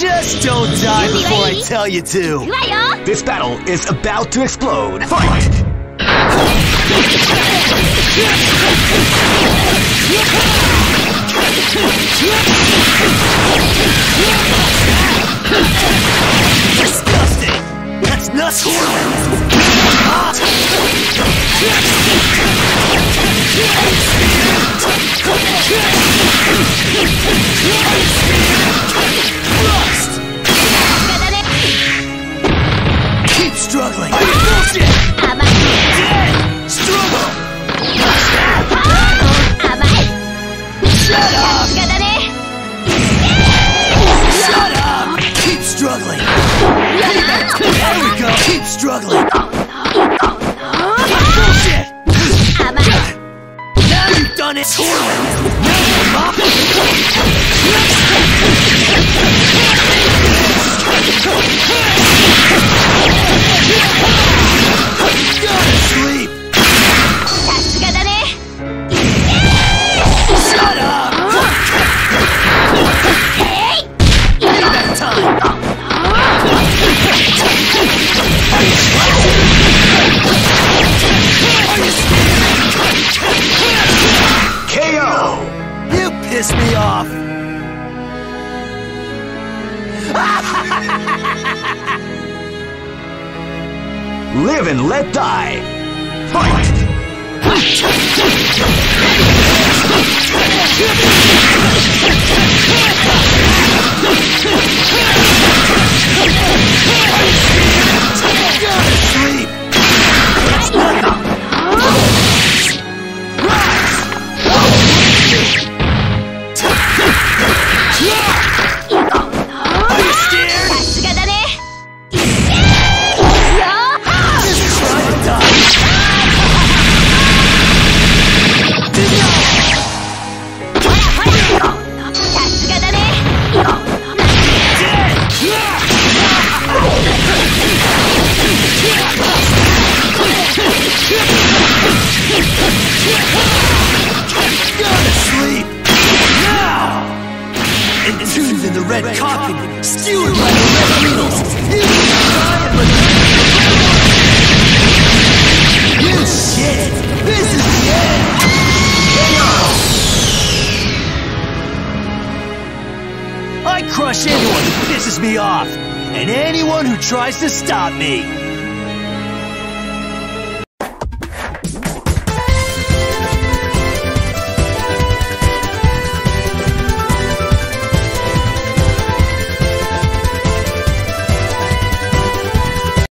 Just don't die before I tell you to. This battle is about to explode. Fight! Disgusting! That's nuts! struggling. Bullshit! Am I dead? Struggle! Am I? Shut up! You piss me off. Live and let die. Fight! Skewered by the red needles. You shit! This is the end! I crush anyone who pisses me off, and anyone who tries to stop me.